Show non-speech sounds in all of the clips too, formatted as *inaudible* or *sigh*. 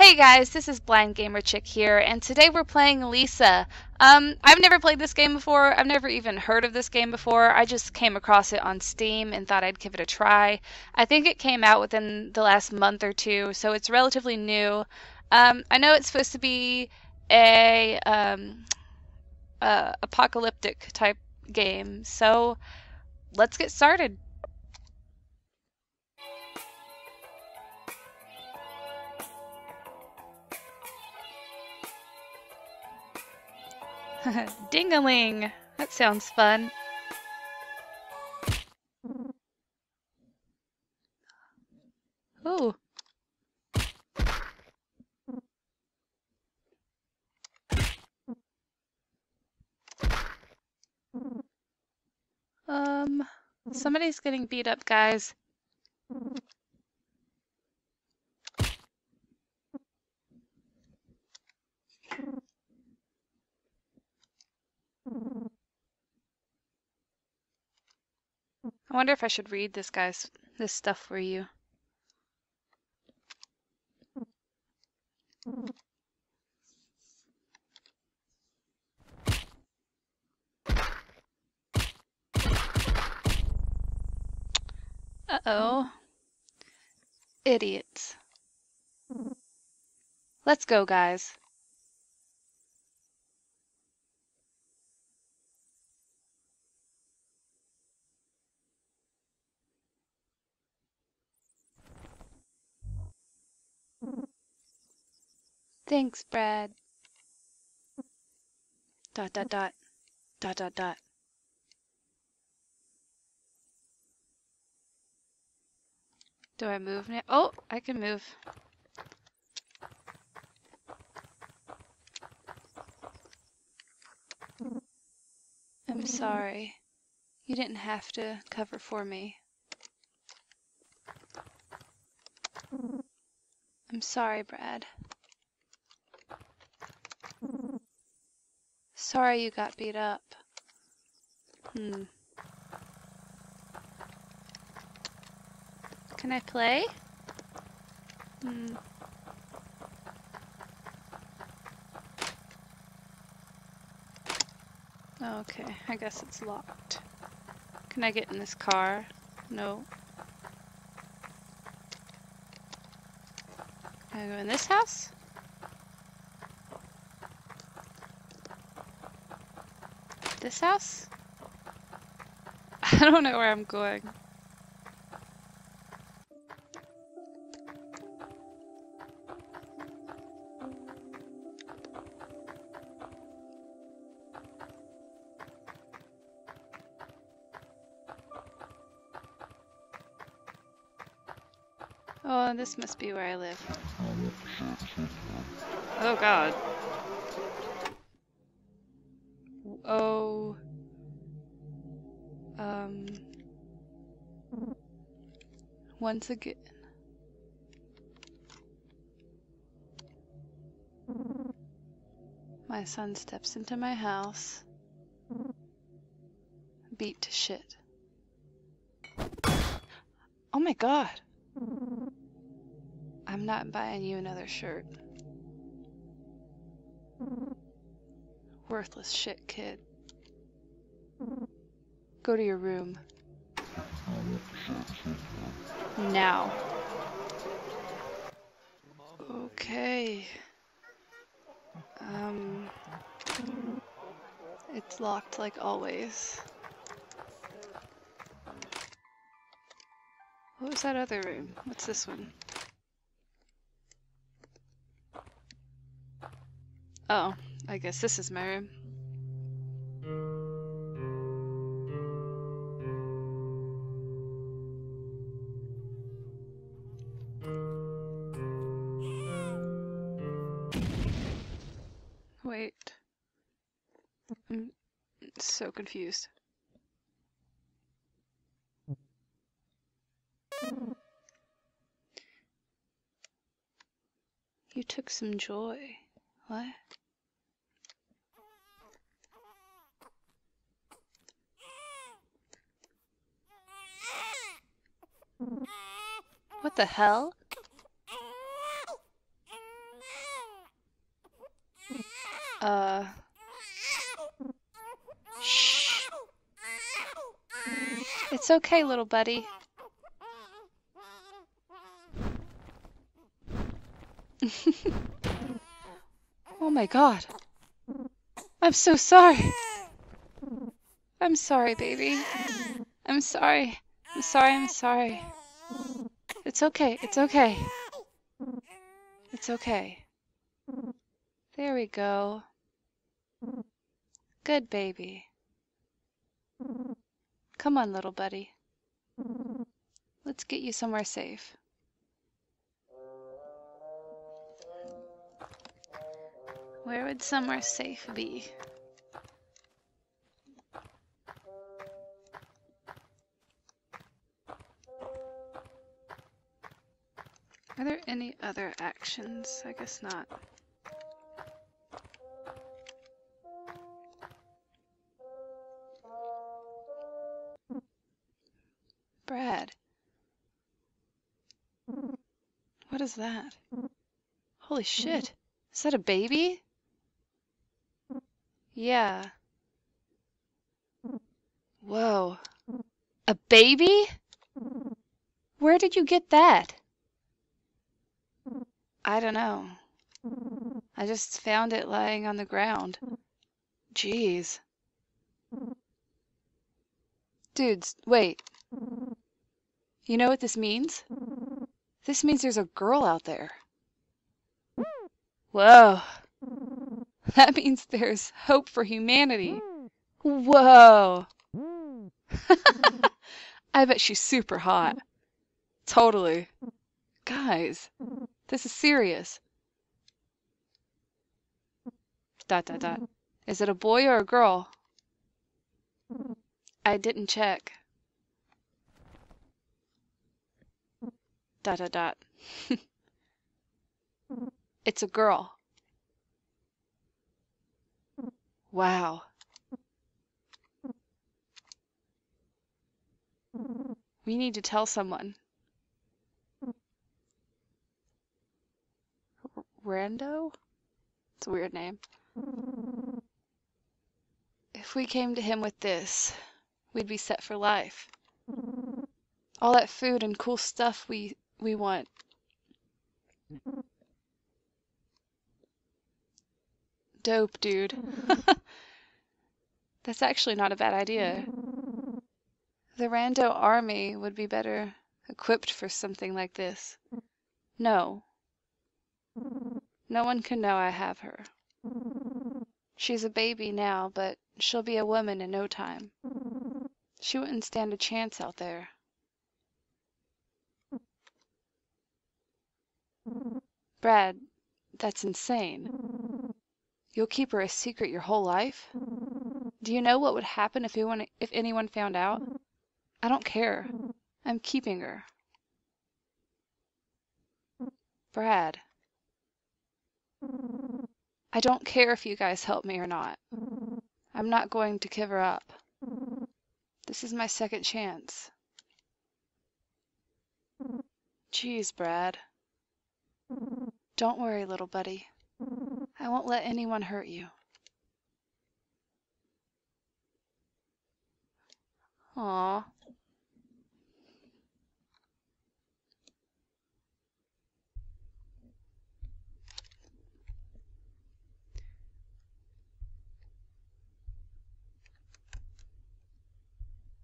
Hey guys, this is Blind Gamer Chick here, and today we're playing Lisa. Um, I've never played this game before. I've never even heard of this game before. I just came across it on Steam and thought I'd give it a try. I think it came out within the last month or two, so it's relatively new. Um, I know it's supposed to be a um, uh, apocalyptic type game, so let's get started. *laughs* Dingaling! That sounds fun. Ooh. Um, somebody's getting beat up, guys. I wonder if I should read this guy's this stuff for you. Uh-oh. Idiots. Let's go, guys. Thanks, Brad. Dot dot dot. Dot dot dot. Do I move now? Oh, I can move. I'm sorry. You didn't have to cover for me. I'm sorry, Brad. Sorry you got beat up. Hmm. Can I play? Hmm. Okay, I guess it's locked. Can I get in this car? No. Can I go in this house? This house? *laughs* I don't know where I'm going. Oh, this must be where I live. Oh, oh god. Um. Once again. My son steps into my house. Beat to shit. Oh my god. I'm not buying you another shirt. Worthless shit, kid. Go to your room. Now. Okay. Um. It's locked like always. What was that other room? What's this one? Oh, I guess this is my room. So confused. You took some joy. What? What the hell? Uh. It's okay, little buddy. *laughs* oh my god. I'm so sorry. I'm sorry, baby. I'm sorry. I'm sorry, I'm sorry. It's okay, it's okay. It's okay. There we go. Good baby. Come on, little buddy. Let's get you somewhere safe. Where would somewhere safe be? Are there any other actions? I guess not. Brad. What is that? Holy shit. Is that a baby? Yeah. Whoa. A baby? Where did you get that? I don't know. I just found it lying on the ground. Jeez. Dudes, wait. You know what this means? This means there's a girl out there. Whoa. That means there's hope for humanity. Whoa. *laughs* I bet she's super hot. Totally. Guys, this is serious. Dot dot dot. Is it a boy or a girl? I didn't check. Dot dot dot. *laughs* it's a girl. Wow. We need to tell someone. Rando? It's a weird name. If we came to him with this, we'd be set for life. All that food and cool stuff we we want. Dope, dude. *laughs* That's actually not a bad idea. The Rando army would be better equipped for something like this. No. No one can know I have her. She's a baby now, but she'll be a woman in no time. She wouldn't stand a chance out there. Brad, that's insane. You'll keep her a secret your whole life? Do you know what would happen if anyone, if anyone found out? I don't care. I'm keeping her. Brad. I don't care if you guys help me or not. I'm not going to give her up. This is my second chance. Jeez, Brad. Don't worry, little buddy. I won't let anyone hurt you. Aw.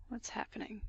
What's happening?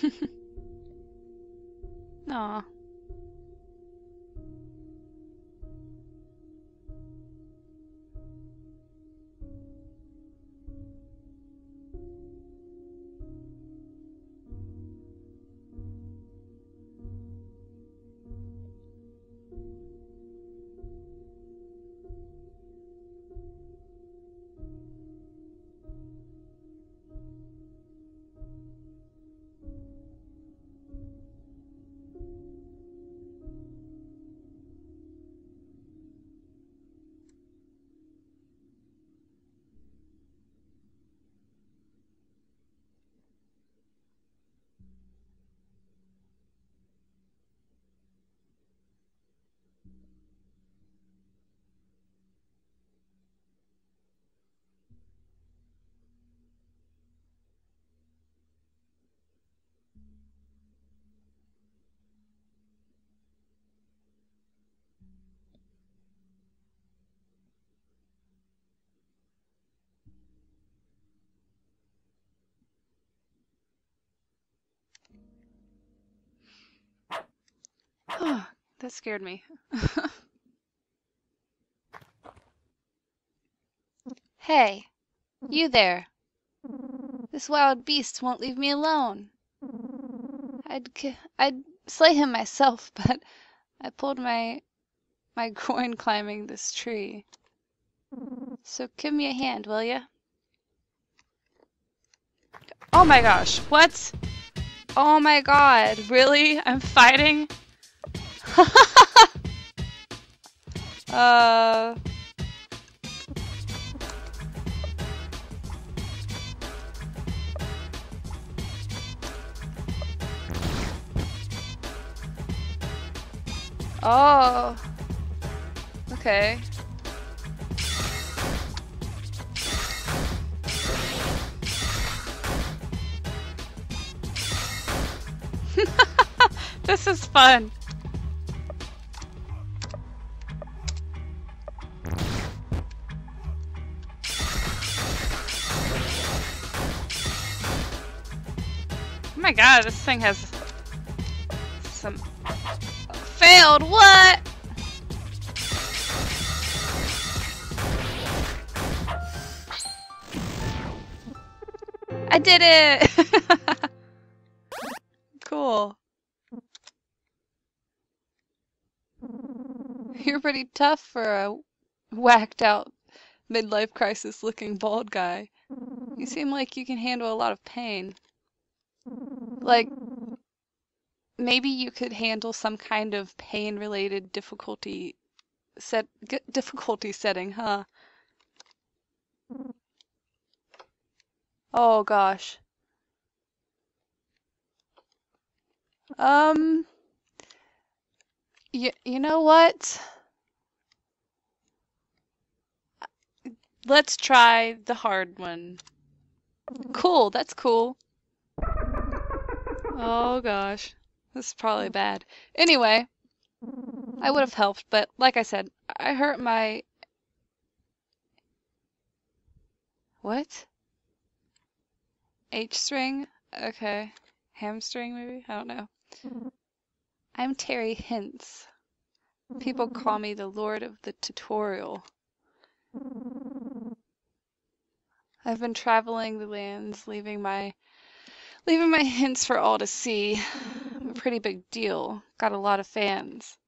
哼哼那 Aw. that scared me. *laughs* hey, you there. This wild beast won't leave me alone. I'd I'd slay him myself, *laughs* but I pulled my my groin climbing this tree. So give me a hand, will ya? Oh my gosh, what? Oh my god, really? I'm fighting? Uh... Oh. Okay. *laughs* this is fun. My god, this thing has some failed. What? I did it! *laughs* cool. You're pretty tough for a whacked out midlife crisis looking bald guy. You seem like you can handle a lot of pain. Like, maybe you could handle some kind of pain related difficulty set difficulty setting, huh? Oh gosh. Um you, you know what? Let's try the hard one. Cool, that's cool. Oh gosh. This is probably bad. Anyway, I would have helped, but like I said, I hurt my... What? H string? Okay. Hamstring, maybe? I don't know. I'm Terry Hintz. People call me the Lord of the Tutorial. I've been traveling the lands, leaving my leaving my *laughs* hints for all to see. I'm a pretty big deal. Got a lot of fans.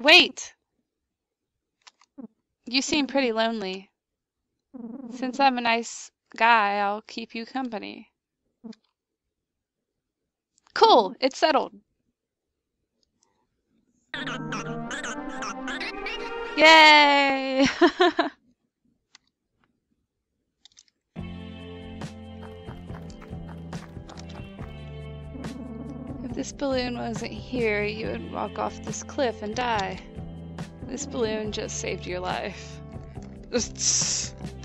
Wait! You seem pretty lonely. Since I'm a nice guy, I'll keep you company. Cool! It's settled! Yay! *laughs* this balloon wasn't here, you would walk off this cliff and die. This balloon just saved your life. *laughs*